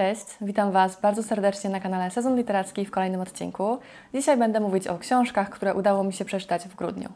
Cześć, witam Was bardzo serdecznie na kanale Sezon Literacki w kolejnym odcinku. Dzisiaj będę mówić o książkach, które udało mi się przeczytać w grudniu.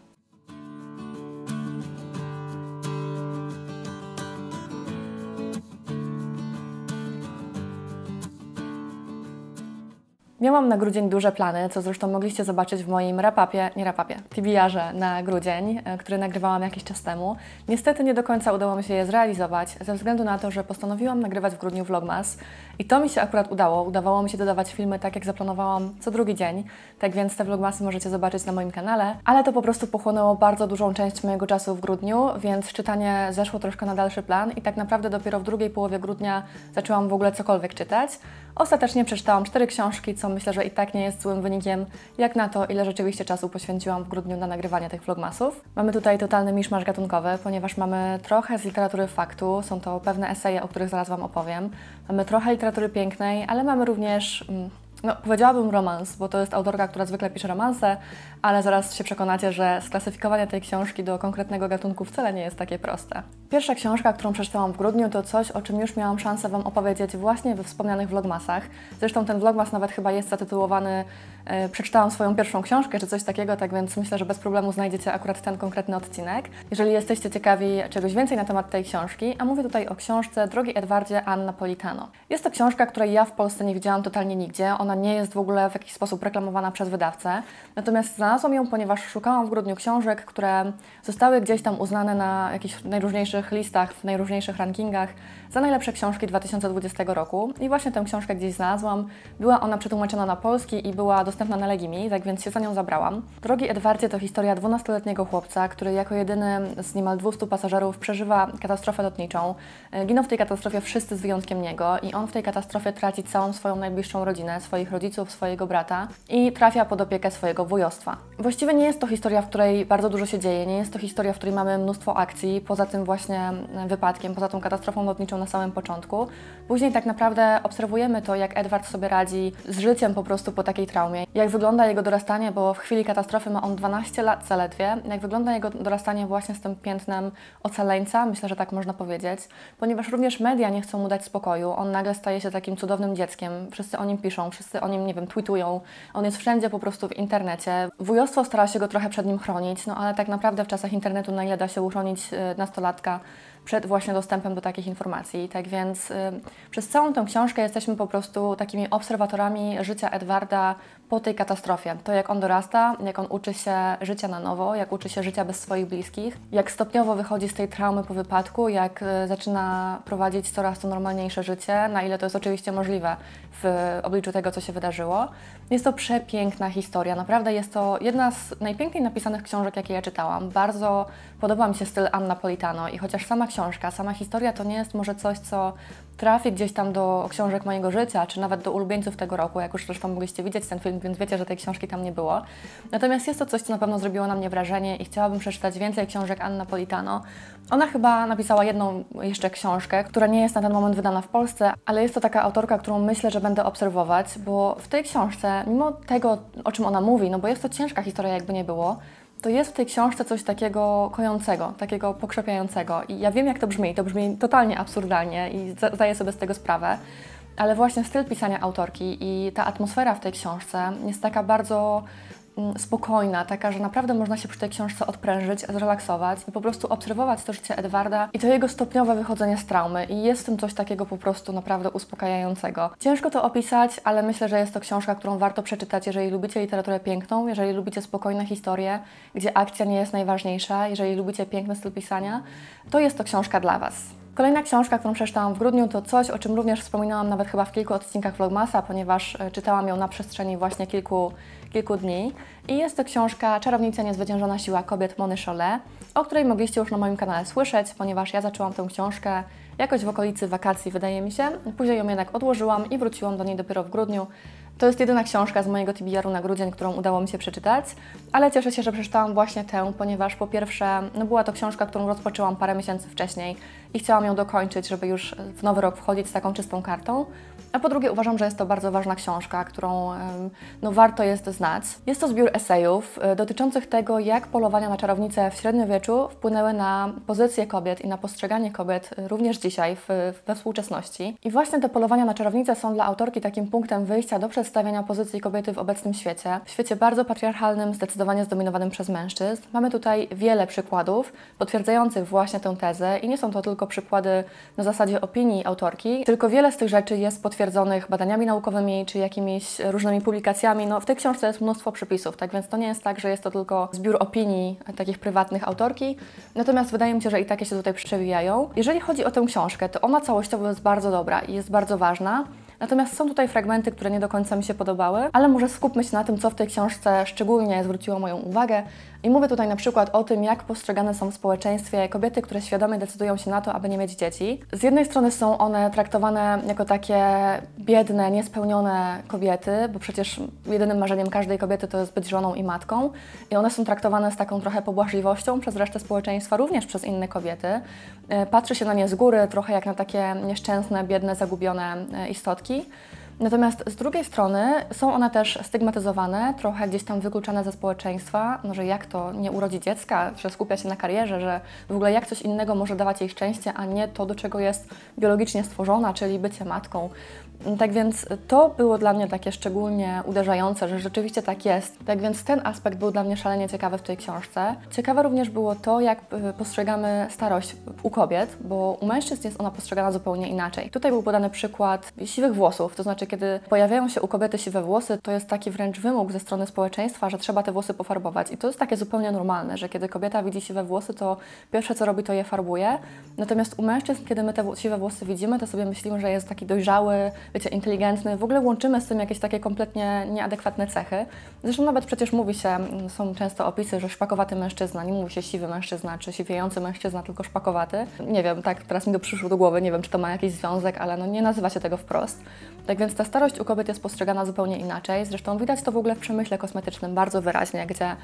Miałam na grudzień duże plany, co zresztą mogliście zobaczyć w moim rapapie, nie rapapie, TBR-ze na grudzień, e, który nagrywałam jakiś czas temu. Niestety nie do końca udało mi się je zrealizować, ze względu na to, że postanowiłam nagrywać w grudniu vlogmas i to mi się akurat udało. Udawało mi się dodawać filmy tak, jak zaplanowałam co drugi dzień, tak więc te vlogmasy możecie zobaczyć na moim kanale, ale to po prostu pochłonęło bardzo dużą część mojego czasu w grudniu, więc czytanie zeszło troszkę na dalszy plan i tak naprawdę dopiero w drugiej połowie grudnia zaczęłam w ogóle cokolwiek czytać. Ostatecznie przeczytałam cztery książki, co myślę, że i tak nie jest złym wynikiem, jak na to, ile rzeczywiście czasu poświęciłam w grudniu na nagrywanie tych vlogmasów. Mamy tutaj totalny miszmasz gatunkowy, ponieważ mamy trochę z literatury faktu, są to pewne eseje, o których zaraz Wam opowiem. Mamy trochę literatury pięknej, ale mamy również... Mm, no, powiedziałabym romans, bo to jest autorka, która zwykle pisze romanse, ale zaraz się przekonacie, że sklasyfikowanie tej książki do konkretnego gatunku wcale nie jest takie proste. Pierwsza książka, którą przeczytałam w grudniu, to coś, o czym już miałam szansę Wam opowiedzieć właśnie we wspomnianych vlogmasach. Zresztą ten vlogmas nawet chyba jest zatytułowany Przeczytałam swoją pierwszą książkę, czy coś takiego, tak więc myślę, że bez problemu znajdziecie akurat ten konkretny odcinek. Jeżeli jesteście ciekawi czegoś więcej na temat tej książki, a mówię tutaj o książce Drogi Edwardzie Anna Politano. Jest to książka, której ja w Polsce nie widziałam totalnie nigdzie. Ona nie jest w ogóle w jakiś sposób reklamowana przez wydawcę. Natomiast znalazłam ją, ponieważ szukałam w grudniu książek, które zostały gdzieś tam uznane na jakichś najróżniejszych listach, w najróżniejszych rankingach za najlepsze książki 2020 roku. I właśnie tę książkę gdzieś znalazłam. Była ona przetłumaczona na polski i była dostępna na Legimi, tak więc się za nią zabrałam. Drogi Edwardzie to historia 12-letniego chłopca, który jako jedyny z niemal 200 pasażerów przeżywa katastrofę lotniczą. Giną w tej katastrofie wszyscy z wyjątkiem niego i on w tej katastrofie traci całą swoją najbliższą rodzinę, swoich rodziców, swojego brata i trafia pod opiekę swojego wujostwa. Właściwie nie jest to historia, w której bardzo dużo się dzieje, nie jest to historia, w której mamy mnóstwo akcji, poza tym właśnie wypadkiem, poza tą katastrofą lotniczą na samym początku. Później tak naprawdę obserwujemy to, jak Edward sobie radzi z życiem po prostu po takiej traumie, jak wygląda jego dorastanie, bo w chwili katastrofy ma on 12 lat zaledwie, jak wygląda jego dorastanie właśnie z tym piętnem ocaleńca, myślę, że tak można powiedzieć, ponieważ również media nie chcą mu dać spokoju, on nagle staje się takim cudownym dzieckiem, wszyscy o nim piszą, wszyscy o nim, nie wiem, tweetują, on jest wszędzie po prostu w internecie. Wujostwo stara się go trochę przed nim chronić, no ale tak naprawdę w czasach internetu na ile da się uchronić y, nastolatka przed właśnie dostępem do takich informacji. Tak więc y, przez całą tę książkę jesteśmy po prostu takimi obserwatorami życia Edwarda po tej katastrofie. To jak on dorasta, jak on uczy się życia na nowo, jak uczy się życia bez swoich bliskich, jak stopniowo wychodzi z tej traumy po wypadku, jak y, zaczyna prowadzić coraz to normalniejsze życie, na ile to jest oczywiście możliwe w obliczu tego, co się wydarzyło. Jest to przepiękna historia. Naprawdę jest to jedna z najpiękniej napisanych książek, jakie ja czytałam. Bardzo podoba mi się styl Anna Politano i chociaż sama książka, sama historia to nie jest może coś, co trafi gdzieś tam do książek mojego życia, czy nawet do ulubieńców tego roku, jak już zresztą mogliście widzieć ten film, więc wiecie, że tej książki tam nie było. Natomiast jest to coś, co na pewno zrobiło na mnie wrażenie i chciałabym przeczytać więcej książek Anna Politano. Ona chyba napisała jedną jeszcze książkę, która nie jest na ten moment wydana w Polsce, ale jest to taka autorka, którą myślę, że będę obserwować, bo w tej książce, mimo tego, o czym ona mówi, no bo jest to ciężka historia, jakby nie było, to jest w tej książce coś takiego kojącego, takiego pokrzepiającego. I ja wiem, jak to brzmi, to brzmi totalnie absurdalnie i zdaję sobie z tego sprawę, ale właśnie styl pisania autorki i ta atmosfera w tej książce jest taka bardzo spokojna, taka, że naprawdę można się przy tej książce odprężyć, zrelaksować i po prostu obserwować to życie Edwarda i to jego stopniowe wychodzenie z traumy. I jest w tym coś takiego po prostu naprawdę uspokajającego. Ciężko to opisać, ale myślę, że jest to książka, którą warto przeczytać, jeżeli lubicie literaturę piękną, jeżeli lubicie spokojne historie, gdzie akcja nie jest najważniejsza, jeżeli lubicie piękny styl pisania, to jest to książka dla Was. Kolejna książka, którą przeczytałam w grudniu, to coś, o czym również wspominałam nawet chyba w kilku odcinkach Vlogmasa, ponieważ e, czytałam ją na przestrzeni właśnie kilku, kilku dni. I jest to książka Czarownica Niezwyciężona Siła Kobiet Mony Cholet, o której mogliście już na moim kanale słyszeć, ponieważ ja zaczęłam tę książkę jakoś w okolicy wakacji, wydaje mi się. Później ją jednak odłożyłam i wróciłam do niej dopiero w grudniu. To jest jedyna książka z mojego TBR-u na grudzień, którą udało mi się przeczytać, ale cieszę się, że przeczytałam właśnie tę, ponieważ po pierwsze, no była to książka, którą rozpoczęłam parę miesięcy wcześniej i chciałam ją dokończyć, żeby już w nowy rok wchodzić z taką czystą kartą. A po drugie uważam, że jest to bardzo ważna książka, którą no, warto jest znać. Jest to zbiór esejów e, dotyczących tego, jak polowania na czarownice w średniowieczu wpłynęły na pozycję kobiet i na postrzeganie kobiet również dzisiaj w, we współczesności. I właśnie te polowania na czarownice są dla autorki takim punktem wyjścia do przedstawiania pozycji kobiety w obecnym świecie. W świecie bardzo patriarchalnym, zdecydowanie zdominowanym przez mężczyzn. Mamy tutaj wiele przykładów potwierdzających właśnie tę tezę i nie są to tylko przykłady na zasadzie opinii autorki, tylko wiele z tych rzeczy jest potwierdzonych badaniami naukowymi czy jakimiś różnymi publikacjami. No, w tej książce jest mnóstwo przepisów, tak więc to nie jest tak, że jest to tylko zbiór opinii takich prywatnych autorki. Natomiast wydaje mi się, że i takie się tutaj przewijają. Jeżeli chodzi o tę książkę, to ona całościowo jest bardzo dobra i jest bardzo ważna. Natomiast są tutaj fragmenty, które nie do końca mi się podobały, ale może skupmy się na tym, co w tej książce szczególnie zwróciło moją uwagę. I mówię tutaj na przykład o tym, jak postrzegane są w społeczeństwie kobiety, które świadomie decydują się na to, aby nie mieć dzieci. Z jednej strony są one traktowane jako takie biedne, niespełnione kobiety, bo przecież jedynym marzeniem każdej kobiety to jest być żoną i matką. I one są traktowane z taką trochę pobłażliwością przez resztę społeczeństwa, również przez inne kobiety. E, patrzy się na nie z góry, trochę jak na takie nieszczęsne, biedne, zagubione e, Natomiast z drugiej strony są one też stygmatyzowane, trochę gdzieś tam wykluczane ze społeczeństwa, no, że jak to nie urodzi dziecka, że skupia się na karierze, że w ogóle jak coś innego może dawać jej szczęście, a nie to, do czego jest biologicznie stworzona, czyli bycie matką. Tak więc to było dla mnie takie szczególnie uderzające, że rzeczywiście tak jest. Tak więc ten aspekt był dla mnie szalenie ciekawy w tej książce. Ciekawe również było to, jak y, postrzegamy starość u kobiet, bo u mężczyzn jest ona postrzegana zupełnie inaczej. Tutaj był podany przykład siwych włosów, to znaczy kiedy pojawiają się u kobiety siwe włosy, to jest taki wręcz wymóg ze strony społeczeństwa, że trzeba te włosy pofarbować. I to jest takie zupełnie normalne, że kiedy kobieta widzi siwe włosy, to pierwsze co robi, to je farbuje. Natomiast u mężczyzn, kiedy my te siwe włosy widzimy, to sobie myślimy, że jest taki dojrzały, wiecie, inteligentny, w ogóle łączymy z tym jakieś takie kompletnie nieadekwatne cechy. Zresztą nawet przecież mówi się, mm, są często opisy, że szpakowaty mężczyzna, nie mówi się siwy mężczyzna, czy siwiejący mężczyzna, tylko szpakowaty. Nie wiem, tak teraz mi to przyszło do głowy, nie wiem, czy to ma jakiś związek, ale no nie nazywa się tego wprost. Tak więc ta starość u kobiet jest postrzegana zupełnie inaczej. Zresztą widać to w ogóle w przemyśle kosmetycznym bardzo wyraźnie, gdzie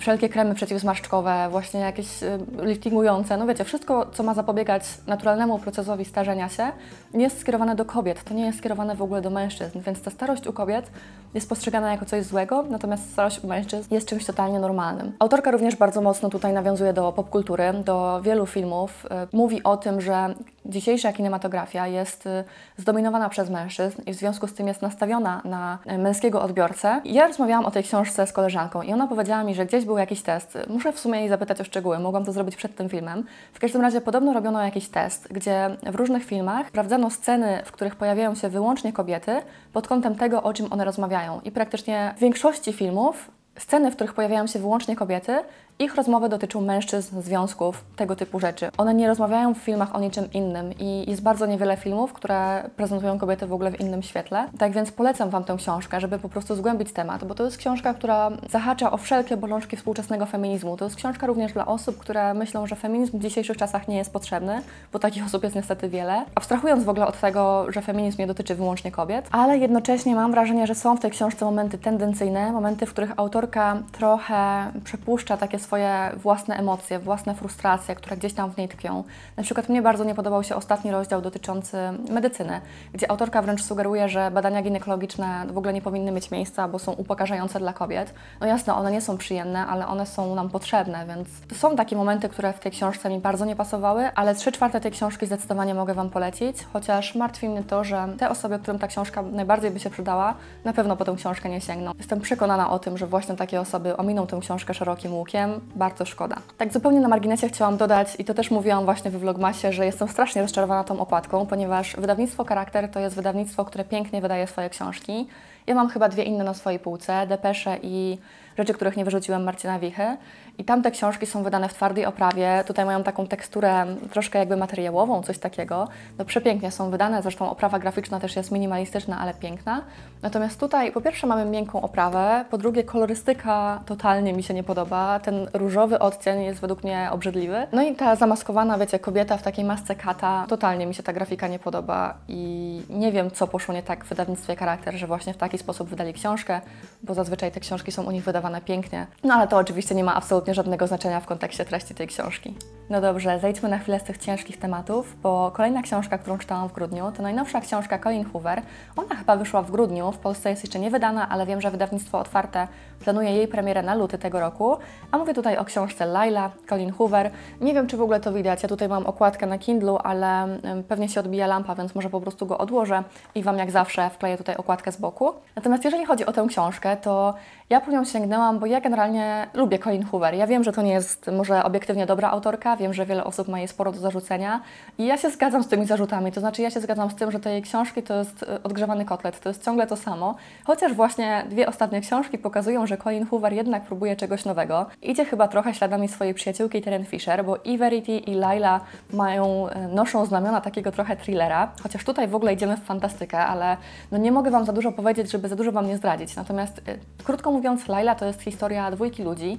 wszelkie kremy przeciwzmarszczkowe, właśnie jakieś y, liftingujące, no wiecie, wszystko, co ma zapobiegać naturalnemu procesowi starzenia się, jest skierowane do kobiet. To nie jest skierowane w ogóle do mężczyzn, więc ta starość u kobiet jest postrzegana jako coś złego, natomiast starość u mężczyzn jest czymś totalnie normalnym. Autorka również bardzo mocno tutaj nawiązuje do popkultury, do wielu filmów. Y, mówi o tym, że dzisiejsza kinematografia jest y, zdominowana przez mężczyzn i w związku z tym jest nastawiona na męskiego odbiorcę. Ja rozmawiałam o tej książce z koleżanką i ona powiedziała mi, że gdzieś był jakiś test. Muszę w sumie jej zapytać o szczegóły, mogłam to zrobić przed tym filmem. W każdym razie podobno robiono jakiś test, gdzie w różnych filmach sprawdzano sceny, w których pojawiają się wyłącznie kobiety pod kątem tego, o czym one rozmawiają. I praktycznie w większości filmów sceny, w których pojawiają się wyłącznie kobiety, ich rozmowy dotyczą mężczyzn, związków, tego typu rzeczy. One nie rozmawiają w filmach o niczym innym i jest bardzo niewiele filmów, które prezentują kobiety w ogóle w innym świetle. Tak więc polecam Wam tę książkę, żeby po prostu zgłębić temat, bo to jest książka, która zahacza o wszelkie bolączki współczesnego feminizmu. To jest książka również dla osób, które myślą, że feminizm w dzisiejszych czasach nie jest potrzebny, bo takich osób jest niestety wiele. Abstrahując w ogóle od tego, że feminizm nie dotyczy wyłącznie kobiet, ale jednocześnie mam wrażenie, że są w tej książce momenty tendencyjne, momenty, w których autorka trochę przepuszcza takie swoje własne emocje, własne frustracje, które gdzieś tam w niej tkwią. Na przykład mnie bardzo nie podobał się ostatni rozdział dotyczący medycyny, gdzie autorka wręcz sugeruje, że badania ginekologiczne w ogóle nie powinny mieć miejsca, bo są upokarzające dla kobiet. No jasne, one nie są przyjemne, ale one są nam potrzebne, więc są takie momenty, które w tej książce mi bardzo nie pasowały, ale trzy czwarte tej książki zdecydowanie mogę Wam polecić, chociaż martwi mnie to, że te osoby, którym ta książka najbardziej by się przydała, na pewno po tę książkę nie sięgną. Jestem przekonana o tym, że właśnie takie osoby ominą tę książkę szerokim łukiem. Bardzo szkoda. Tak zupełnie na marginesie chciałam dodać, i to też mówiłam właśnie we Vlogmasie, że jestem strasznie rozczarowana tą opłatką, ponieważ wydawnictwo Charakter to jest wydawnictwo, które pięknie wydaje swoje książki. Ja mam chyba dwie inne na swojej półce, Depesze i Rzeczy, których nie wyrzuciłem Marcina Wichy. I tamte książki są wydane w twardej oprawie. Tutaj mają taką teksturę troszkę jakby materiałową, coś takiego. No przepięknie są wydane, zresztą oprawa graficzna też jest minimalistyczna, ale piękna. Natomiast tutaj po pierwsze mamy miękką oprawę, po drugie kolorystyka totalnie mi się nie podoba. Ten różowy odcień jest według mnie obrzydliwy. No i ta zamaskowana, wiecie, kobieta w takiej masce kata, totalnie mi się ta grafika nie podoba i nie wiem, co poszło nie tak w wydawnictwie Charakter, że właśnie w taki sposób wydali książkę, bo zazwyczaj te książki są u nich wydawane pięknie. No ale to oczywiście nie ma absolutnie żadnego znaczenia w kontekście treści tej książki. No dobrze, zejdźmy na chwilę z tych ciężkich tematów, bo kolejna książka, którą czytałam w grudniu, to najnowsza książka Colin Hoover. Ona chyba wyszła w grudniu, w Polsce jest jeszcze nie wydana, ale wiem, że wydawnictwo otwarte planuje jej premierę na luty tego roku. A mówię tutaj o książce Laila, Colin Hoover. Nie wiem, czy w ogóle to widać. Ja tutaj mam okładkę na Kindle, ale pewnie się odbija lampa, więc może po prostu go odłożę i Wam jak zawsze wkleję tutaj okładkę z boku. Natomiast jeżeli chodzi o tę książkę, to ja po nią sięgnęłam, bo ja generalnie lubię Colin Hoover. Ja wiem, że to nie jest może obiektywnie dobra autorka, wiem, że wiele osób ma jej sporo do zarzucenia i ja się zgadzam z tymi zarzutami. To znaczy, ja się zgadzam z tym, że te jej książki to jest e, odgrzewany kotlet, to jest ciągle to samo. Chociaż właśnie dwie ostatnie książki pokazują, że Colin Hoover jednak próbuje czegoś nowego. Idzie chyba trochę śladami swojej przyjaciółki Teren Fisher, bo i Verity i Laila mają, e, noszą znamiona takiego trochę thrillera, chociaż tutaj w ogóle idziemy w fantastykę, ale no nie mogę Wam za dużo powiedzieć, żeby za dużo Wam nie zdradzić. Natomiast e, krótko mówiąc, Laila to jest historia dwójki ludzi,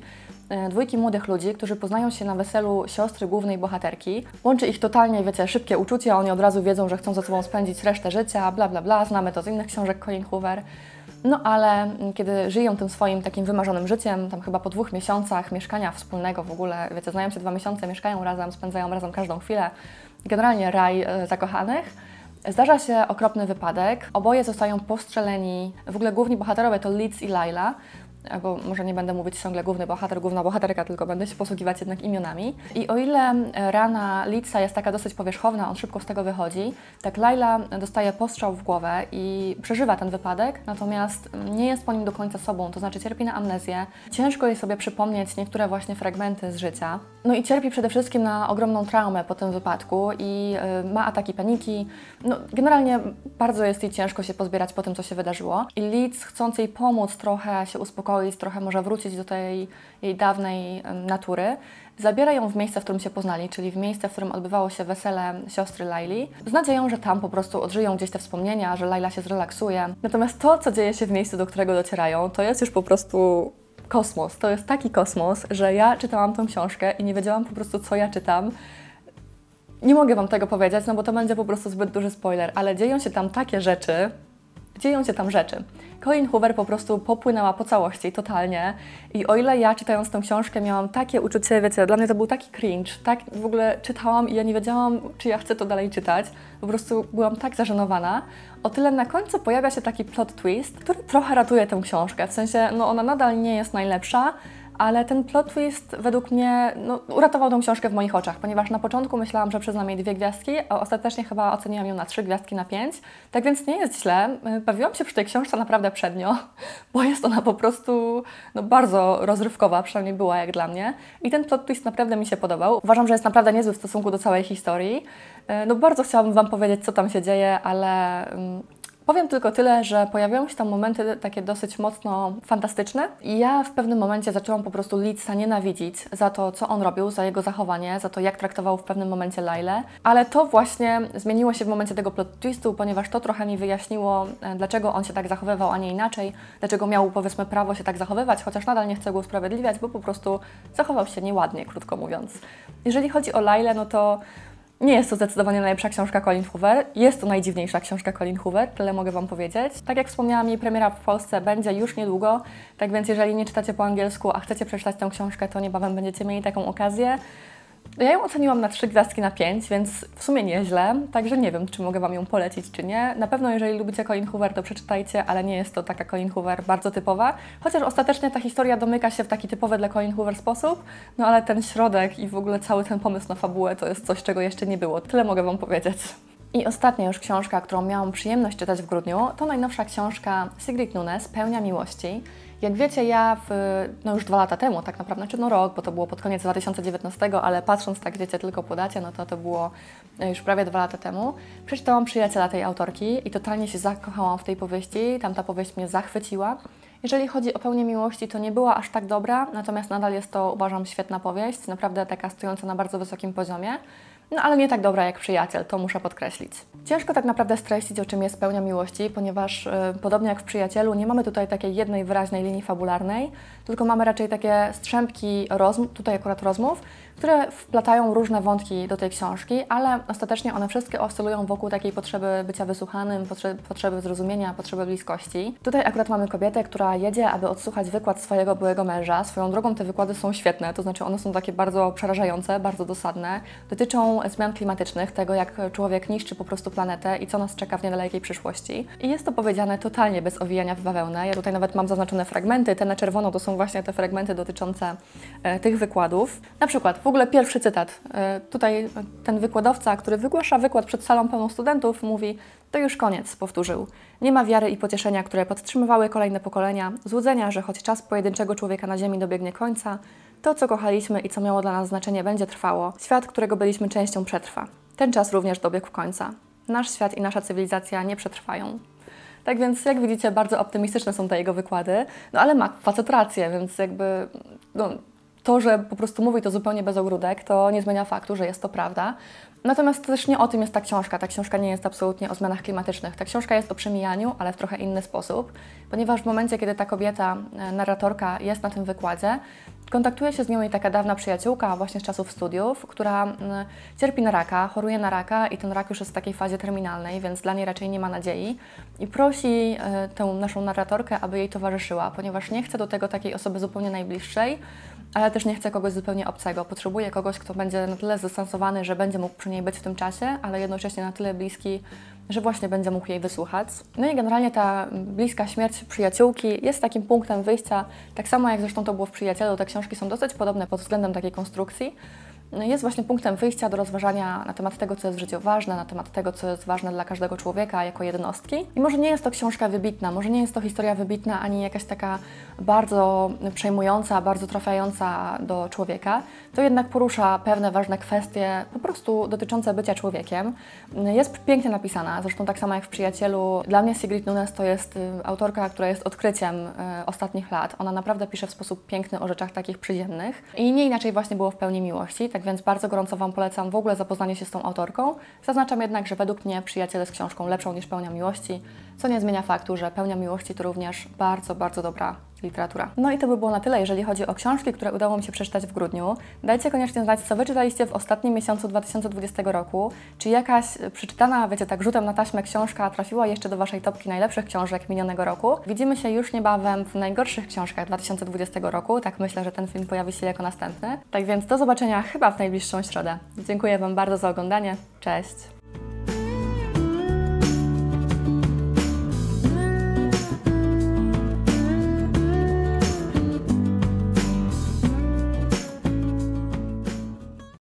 e, dwójki młodych ludzi, którzy poznają się na weselu siostry głównej bohaterki. Łączy ich totalnie, wiecie, szybkie uczucie, oni od razu wiedzą, że chcą ze sobą spędzić resztę życia, bla bla bla, znamy to z innych książek Colin Hoover. No ale kiedy żyją tym swoim takim wymarzonym życiem, tam chyba po dwóch miesiącach mieszkania wspólnego w ogóle, wiecie, znają się dwa miesiące, mieszkają razem, spędzają razem każdą chwilę, generalnie raj e, zakochanych, Zdarza się okropny wypadek. Oboje zostają postrzeleni. W ogóle główni bohaterowie to Liz i Laila bo może nie będę mówić ciągle główny bohater, główna bohaterka, tylko będę się posługiwać jednak imionami. I o ile rana Litsa jest taka dosyć powierzchowna, on szybko z tego wychodzi, tak Laila dostaje postrzał w głowę i przeżywa ten wypadek, natomiast nie jest po nim do końca sobą, to znaczy cierpi na amnezję. Ciężko jej sobie przypomnieć niektóre właśnie fragmenty z życia. No i cierpi przede wszystkim na ogromną traumę po tym wypadku i y, ma ataki paniki. No, generalnie bardzo jest jej ciężko się pozbierać po tym, co się wydarzyło. I Litz, chcąc jej pomóc trochę się uspokoić, uspokoić, trochę może wrócić do tej jej dawnej natury, zabiera ją w miejsce, w którym się poznali, czyli w miejsce, w którym odbywało się wesele siostry Laili, z nadzieją, że tam po prostu odżyją gdzieś te wspomnienia, że Laila się zrelaksuje. Natomiast to, co dzieje się w miejscu, do którego docierają, to jest już po prostu kosmos. To jest taki kosmos, że ja czytałam tą książkę i nie wiedziałam po prostu, co ja czytam. Nie mogę Wam tego powiedzieć, no bo to będzie po prostu zbyt duży spoiler, ale dzieją się tam takie rzeczy, dzieją się tam rzeczy. Colin Hoover po prostu popłynęła po całości, totalnie. I o ile ja czytając tę książkę miałam takie uczucie, wiecie, dla mnie to był taki cringe, tak w ogóle czytałam i ja nie wiedziałam, czy ja chcę to dalej czytać. Po prostu byłam tak zażenowana. O tyle na końcu pojawia się taki plot twist, który trochę ratuje tę książkę. W sensie, no ona nadal nie jest najlepsza, ale ten plot twist według mnie no, uratował tą książkę w moich oczach, ponieważ na początku myślałam, że przyznam jej dwie gwiazdki, a ostatecznie chyba oceniłam ją na trzy gwiazdki na pięć. Tak więc nie jest źle. Bawiłam się przy tej książce naprawdę przednio, bo jest ona po prostu no, bardzo rozrywkowa, przynajmniej była jak dla mnie. I ten plot twist naprawdę mi się podobał. Uważam, że jest naprawdę niezły w stosunku do całej historii. E, no bardzo chciałabym Wam powiedzieć, co tam się dzieje, ale mm, Powiem tylko tyle, że pojawiają się tam momenty takie dosyć mocno fantastyczne i ja w pewnym momencie zaczęłam po prostu Lidsa nienawidzić za to, co on robił, za jego zachowanie, za to, jak traktował w pewnym momencie Lailę, ale to właśnie zmieniło się w momencie tego plot twistu, ponieważ to trochę mi wyjaśniło, e, dlaczego on się tak zachowywał, a nie inaczej, dlaczego miał powiedzmy prawo się tak zachowywać, chociaż nadal nie chcę go usprawiedliwiać, bo po prostu zachował się nieładnie, krótko mówiąc. Jeżeli chodzi o Lailę, no to nie jest to zdecydowanie najlepsza książka Colin Hoover. Jest to najdziwniejsza książka Colin Hoover, tyle mogę Wam powiedzieć. Tak jak wspomniałam, jej premiera w Polsce będzie już niedługo, tak więc jeżeli nie czytacie po angielsku, a chcecie przeczytać tę książkę, to niebawem będziecie mieli taką okazję. Ja ją oceniłam na 3 gwiazdki na 5, więc w sumie nieźle, także nie wiem, czy mogę Wam ją polecić, czy nie. Na pewno, jeżeli lubicie Colin Hoover, to przeczytajcie, ale nie jest to taka Colin Hoover bardzo typowa, chociaż ostatecznie ta historia domyka się w taki typowy dla Colin Hoover sposób, no ale ten środek i w ogóle cały ten pomysł na fabułę to jest coś, czego jeszcze nie było. Tyle mogę Wam powiedzieć. I ostatnia już książka, którą miałam przyjemność czytać w grudniu, to najnowsza książka Sigrid Nunes, Pełnia Miłości. Jak wiecie, ja w, no już dwa lata temu, tak naprawdę, czy no rok, bo to było pod koniec 2019, ale patrząc tak, wiecie, tylko po dacie, no to to było już prawie dwa lata temu, przeczytałam Przyjaciela tej autorki i totalnie się zakochałam w tej powieści, tam ta powieść mnie zachwyciła. Jeżeli chodzi o pełnię miłości, to nie była aż tak dobra, natomiast nadal jest to, uważam, świetna powieść, naprawdę taka stojąca na bardzo wysokim poziomie. No ale nie tak dobra jak przyjaciel, to muszę podkreślić. Ciężko tak naprawdę streścić, o czym jest pełnia miłości, ponieważ e, podobnie jak w przyjacielu, nie mamy tutaj takiej jednej wyraźnej linii fabularnej, tylko mamy raczej takie strzępki rozmów, tutaj akurat rozmów, które wplatają różne wątki do tej książki, ale ostatecznie one wszystkie oscylują wokół takiej potrzeby bycia wysłuchanym, potrzeby, zrozumienia, potrzeby bliskości. Tutaj akurat mamy kobietę, która jedzie, aby odsłuchać wykład swojego byłego męża. Swoją drogą te wykłady są świetne, to znaczy one są takie bardzo przerażające, bardzo dosadne. Dotyczą zmian klimatycznych, tego jak człowiek niszczy po prostu planetę i co nas czeka w niedalekiej przyszłości. I jest to powiedziane totalnie bez owijania w bawełnę. Ja tutaj nawet mam zaznaczone fragmenty, te na czerwono to są właśnie te fragmenty dotyczące e, tych wykładów. Na przykład w ogóle pierwszy cytat. E, tutaj ten wykładowca, który wygłasza wykład przed salą pełną studentów, mówi: To już koniec, powtórzył. Nie ma wiary i pocieszenia, które podtrzymywały kolejne pokolenia, złudzenia, że choć czas pojedynczego człowieka na Ziemi dobiegnie końca, to, co kochaliśmy i co miało dla nas znaczenie, będzie trwało. Świat, którego byliśmy częścią, przetrwa. Ten czas również dobiegł końca. Nasz świat i nasza cywilizacja nie przetrwają. Tak więc, jak widzicie, bardzo optymistyczne są te jego wykłady, no ale ma facet rację, więc jakby no, to, że po prostu mówi to zupełnie bez ogródek, to nie zmienia faktu, że jest to prawda. Natomiast też nie o tym jest ta książka. Ta książka nie jest absolutnie o zmianach klimatycznych. Ta książka jest o przemijaniu, ale w trochę inny sposób, ponieważ w momencie, kiedy ta kobieta, e, narratorka jest na tym wykładzie, kontaktuje się z nią jej taka dawna przyjaciółka właśnie z czasów studiów, która cierpi na raka, choruje na raka i ten rak już jest w takiej fazie terminalnej, więc dla niej raczej nie ma nadziei i prosi e, tę naszą narratorkę, aby jej towarzyszyła, ponieważ nie chce do tego takiej osoby zupełnie najbliższej, ale też nie chce kogoś zupełnie obcego. Potrzebuje kogoś, kto będzie na tyle zdystansowany, że będzie mógł przy niej być w tym czasie, ale jednocześnie na tyle bliski, że właśnie będzie mógł jej wysłuchać. No i generalnie ta bliska śmierć przyjaciółki jest takim punktem wyjścia, tak samo jak zresztą to było w Przyjacielu, te książki są dosyć podobne pod względem takiej konstrukcji, jest właśnie punktem wyjścia do rozważania na temat tego, co jest w życiu ważne, na temat tego, co jest ważne dla każdego człowieka jako jednostki. I może nie jest to książka wybitna, może nie jest to historia wybitna, ani jakaś taka bardzo przejmująca, bardzo trafiająca do człowieka, to jednak porusza pewne ważne kwestie po prostu dotyczące bycia człowiekiem. Jest pięknie napisana, zresztą tak samo jak w Przyjacielu. Dla mnie Sigrid Nunes to jest y, autorka, która jest odkryciem y, ostatnich lat. Ona naprawdę pisze w sposób piękny o rzeczach takich przyziemnych i nie inaczej właśnie było w pełni miłości. Tak więc bardzo gorąco Wam polecam w ogóle zapoznanie się z tą autorką. Zaznaczam jednak, że według mnie Przyjaciele z książką lepszą niż Pełnia Miłości, co nie zmienia faktu, że Pełnia Miłości to również bardzo, bardzo dobra literatura. No i to by było na tyle, jeżeli chodzi o książki, które udało mi się przeczytać w grudniu. Dajcie koniecznie znać, co wyczytaliście w ostatnim miesiącu 2020 roku. Czy jakaś przeczytana, wiecie, tak rzutem na taśmę książka trafiła jeszcze do Waszej topki najlepszych książek minionego roku. Widzimy się już niebawem w najgorszych książkach 2020 roku. Tak myślę, że ten film pojawi się jako następny. Tak więc do zobaczenia chyba w najbliższą środę. Dziękuję Wam bardzo za oglądanie. Cześć!